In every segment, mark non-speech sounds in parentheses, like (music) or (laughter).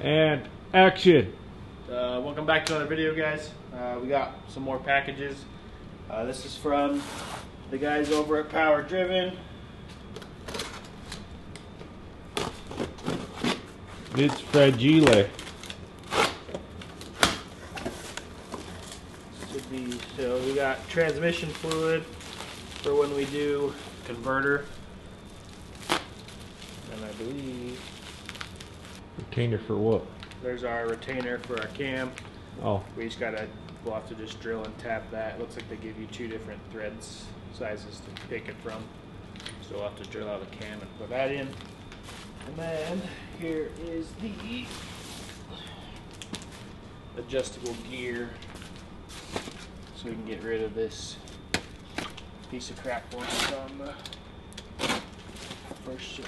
And action. Uh, welcome back to another video, guys. Uh, we got some more packages. Uh, this is from the guys over at Power Driven. It's fragile. Should be so. We got transmission fluid for when we do converter, and I believe Retainer for what? there's our retainer for our cam. Oh, We just gotta. We'll have to just drill and tap that. Looks like they give you two different threads sizes to pick it from. So we'll have to drill out the cam and put that in. And then here is the adjustable gear. So we can get rid of this piece of crap once it's on the first ship.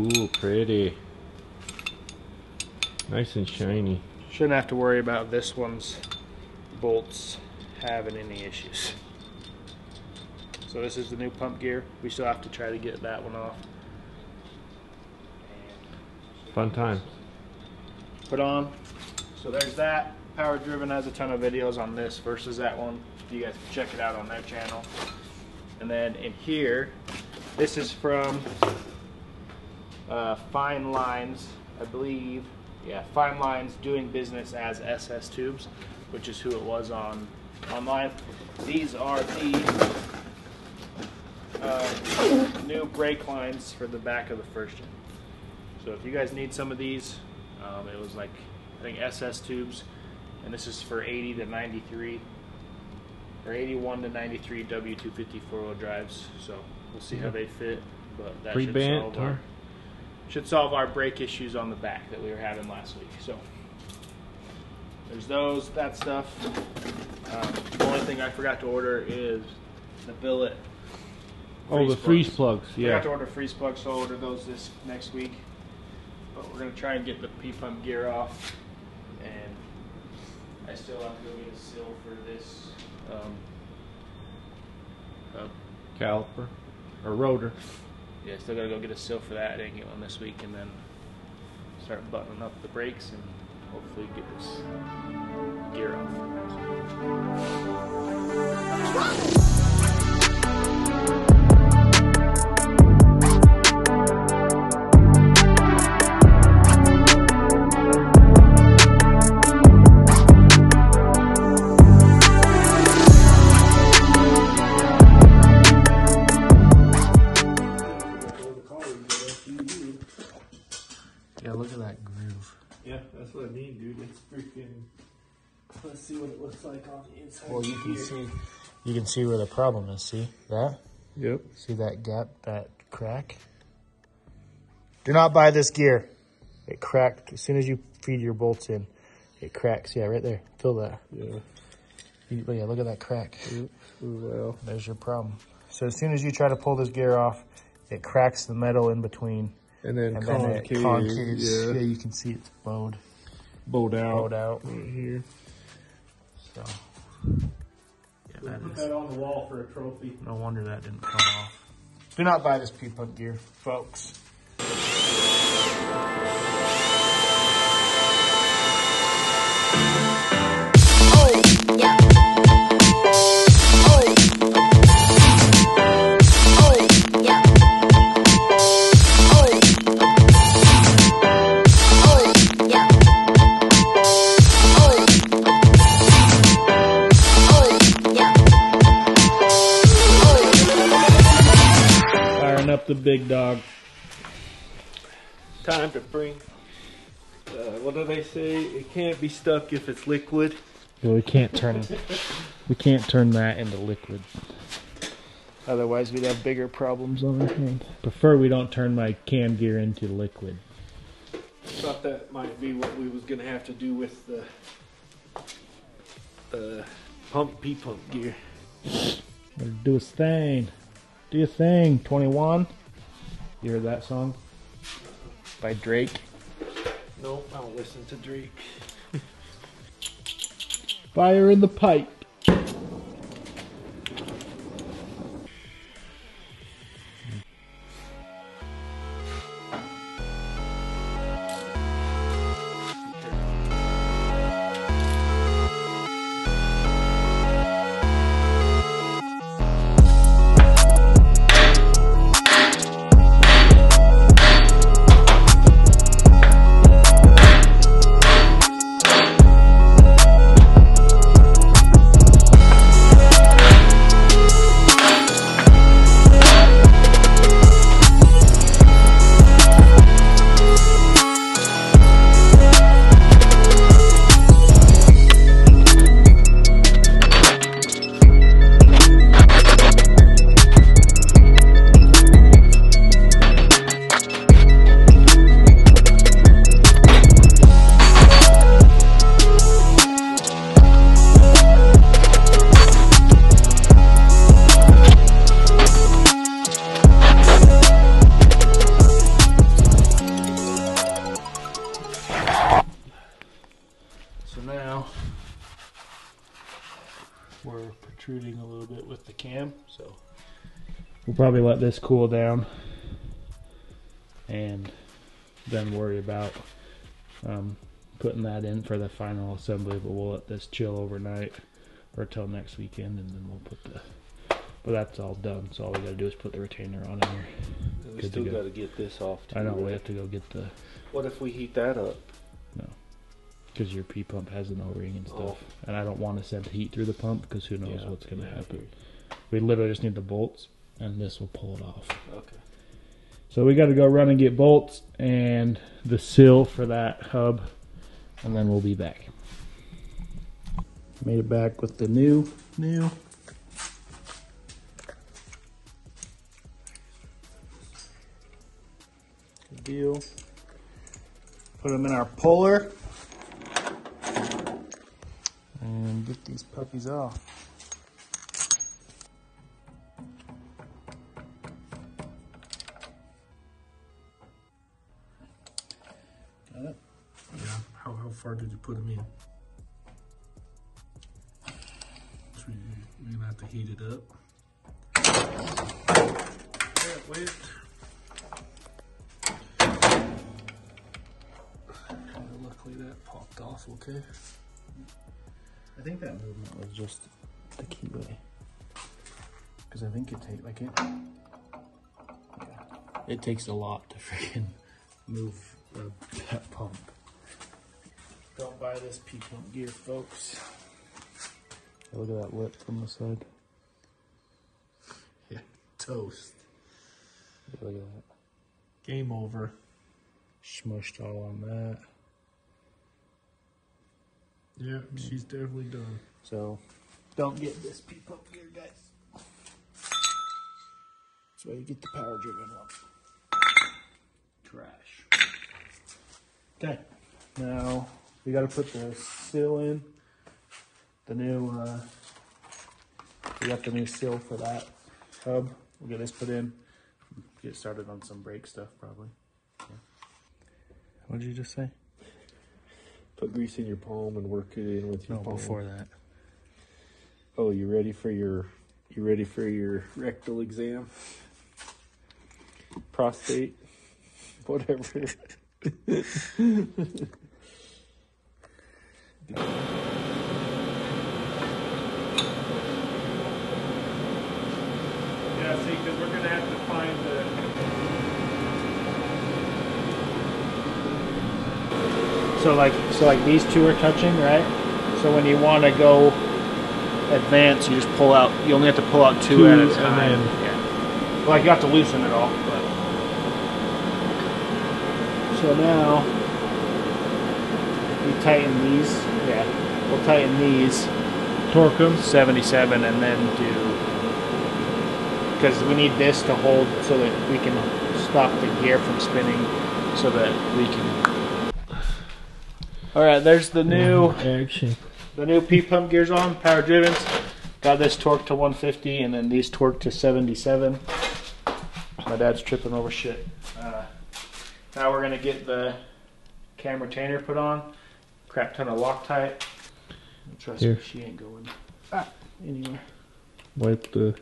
ooh, pretty. Nice and shiny. Shouldn't have to worry about this one's bolts having any issues. So this is the new pump gear. We still have to try to get that one off. Fun time. Put on. So there's that. Power Driven has a ton of videos on this versus that one. You guys can check it out on their channel. And then in here, this is from uh, Fine Lines, I believe. Yeah, Fine Lines doing business as SS Tubes, which is who it was on online. These are the uh, new brake lines for the back of the first gen. So if you guys need some of these, um, it was like I think SS tubes, and this is for 80 to 93 or 81 to 93 W250 four wheel drives. So we'll see how they fit, but that should Pre-bent, solve our should solve our brake issues on the back that we were having last week. So there's those that stuff. Um, the only thing I forgot to order is the billet. Oh, the freeze plugs. Yeah. Forgot Yeah. to order freeze plugs, so I'll order those this next week. But we're gonna try and get the P pump gear off, and I still have to go get a seal for this. Um, uh, Caliper or rotor. Yeah, still gotta go get a seal for that. I didn't get one this week, and then start buttoning up the brakes and hopefully get this gear off. What it looks like on the inside. Well, you can see, you can see where the problem is. See that? Yep. See that gap, that crack? Do not buy this gear. It cracked as soon as you feed your bolts in. It cracks. Yeah, right there. Feel that. Yeah. You- Yeah, look at that crack. Well. There's your problem. So as soon as you try to pull this gear off, it cracks the metal in between, And then and then it concave. concaves. Yeah. Yeah, you can see it's bowed, Bowed out. bowed out. Right here. So, yeah, that Put is. that on the wall for a trophy. No wonder that didn't come off. Do not buy this P-Pump gear, folks. Time to bring. Uh, what do they say? It can't be stuck if it's liquid. Well, we can't turn we can't turn that into liquid. Otherwise, we'd have bigger problems on our hands. Prefer we don't turn my cam gear into liquid. Thought that might be what we was gonna have to do with the the pump P pump gear. Better do a thing. Do your thing, 21. You heard that song? By Drake. No, I don't listen to Drake. Fire in the pipe. Cam, so we'll probably let this cool down and then worry about um, putting that in for the final assembly. But we'll let this chill overnight or till next weekend, and then we'll put the. But that's all done. So all we gotta do is put the retainer on in here. We Good to still go. got to get this off. Too, I know we right? have to go get the What if we heat that up? No. Because your P pump has an O-ring and stuff, Oh. and I don't want to send heat through the pump because who knows Yeah, what's gonna yeah, happen. We literally just need the bolts, and this will pull it off. Okay. So we got to go run and get bolts and the seal for that hub, and then we'll be back. Made it back with the new, new. Good deal. Put them in our puller and get these puppies off. Did you put them in? We're gonna have to heat it up. That. Luckily that popped off okay. I think that movement was just the keyway. Because I think it takes like it. It takes a lot to freaking move (laughs) that pump. Don't buy this P pump gear, folks. Look at that lip from the side. Yeah. Toast. Look at that. Game over. Smushed all on that. Yeah, mm. she's definitely done. So don't get this P pump gear, guys. That's why you get the power driven one. Trash. Okay. Now we got to put the seal in. The new. Uh, we got the new seal for that hub. We'll get this put in. Get started on some brake stuff probably. What did you just say? Put grease in your palm and work it in with your No, palm. before that. Oh, you ready for your you ready for your rectal exam? Prostate, (laughs) whatever. (laughs) Yeah, see, because we're gonna have to find the. So like, so like these two are touching, right? So when you want to go advance, you just pull out. You only have to pull out two, Two at a and time. then- yeah. Like you have to loosen it all, but. So now we tighten these. Yeah, we'll tighten these. Torque them. 77 and then do because we need this to hold so that we can stop the gear from spinning so that we can all right there's the new action. the new p pump gears on power driven got this torqued to 150 and then these torqued to 77 my dad's tripping over shit uh, now we're gonna get the cam retainer put on crap ton of loctite trust Here. me she ain't going ah, anywhere Wipe the.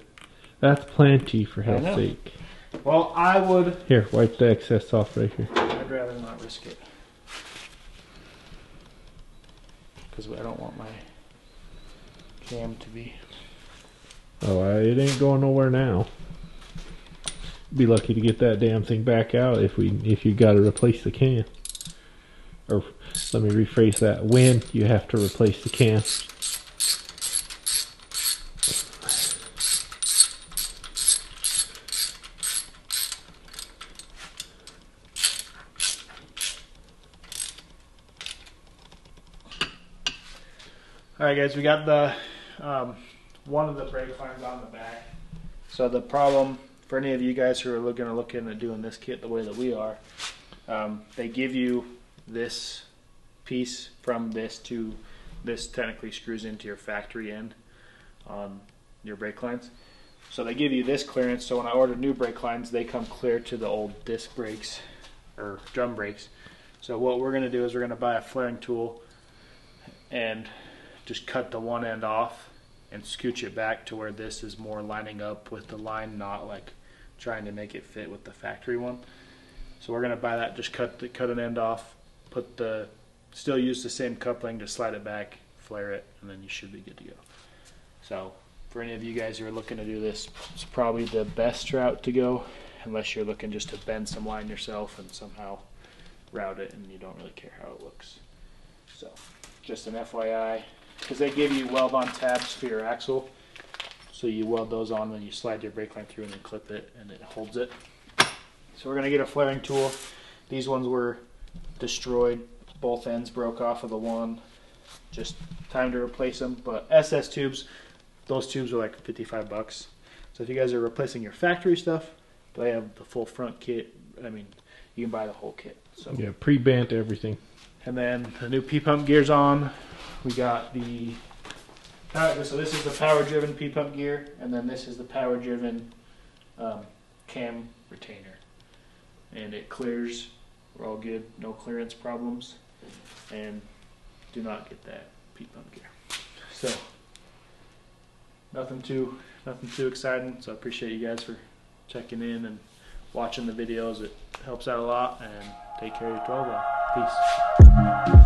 That's plenty for I health's sake. Well, I would. Here, wipe the excess off right here. I'd rather not risk it. Because I don't want my cam to be. Oh, it ain't going nowhere now. Be lucky to get that damn thing back out if we if you got to replace the cam. Or let me rephrase that: when you have to replace the cam. All right, guys, we got the um, one of the brake lines on the back. So the problem for any of you guys who are looking to look into doing this kit the way that we are, um, they give you this piece from this to this technically screws into your factory end on your brake lines. So they give you this clearance. So when I order new brake lines, they come clear to the old disc brakes or drum brakes. So what we're going to do is we're going to buy a flaring tool and just cut the one end off and scooch it back to where this is more lining up with the line, not like trying to make it fit with the factory one. So we're gonna buy that. Just cut the, cut an end off, put the still use the same coupling, to slide it back, flare it, and then you should be good to go. So for any of you guys who are looking to do this, it's probably the best route to go, unless you're looking just to bend some line yourself and somehow route it, and you don't really care how it looks. So just an FYI, because they give you weld-on tabs for your axle. So you weld those on, then you slide your brake line through and then clip it, and it holds it. So we're gonna get a flaring tool. These ones were destroyed. Both ends broke off of the one. Just time to replace them. But SS tubes, those tubes are like 55 bucks. So if you guys are replacing your factory stuff, they have the full front kit. I mean, you can buy the whole kit. So Yeah, pre-bent everything. and then the new P pump gear's on. We got the power, so this is the power driven P pump gear, and then this is the power driven um, cam retainer. And it clears. We're all good. No clearance problems. And do not get that P pump gear. So nothing too nothing too exciting. So I appreciate you guys for checking in and watching the videos. It helps out a lot. And take care of your 12 valve. Peace.